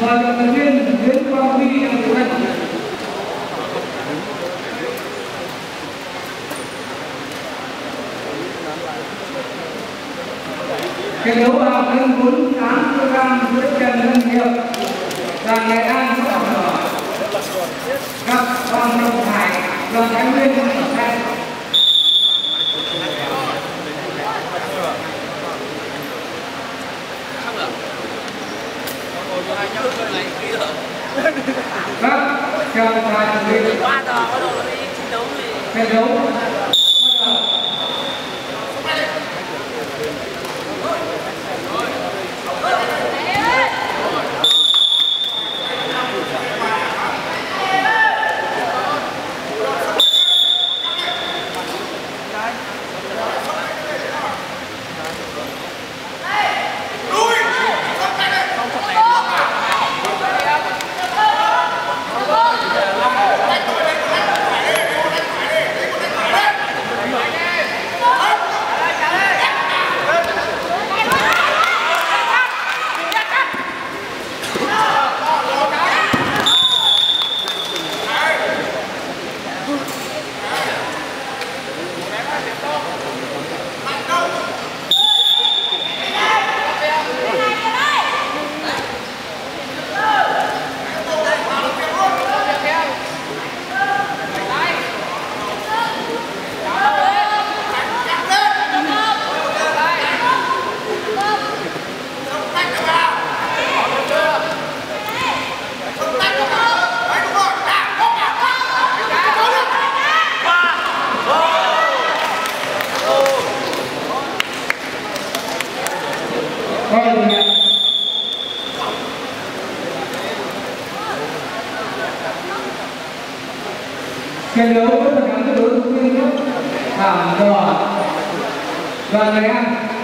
và vận động viên Nguyễn Quang Huy làm cái tịch Trận đấu vào cân 48 kg giữa Trần Văn Hiệp và Nghệ An Quốc Đỏ gặp Hoàng Đồng Hải và Thái Nguyên. Vâng, chào tài chiến đấu cái được nhỉ? Trận cái với phần thắng đối thủ viên Thảm Đỏ và Nghệ An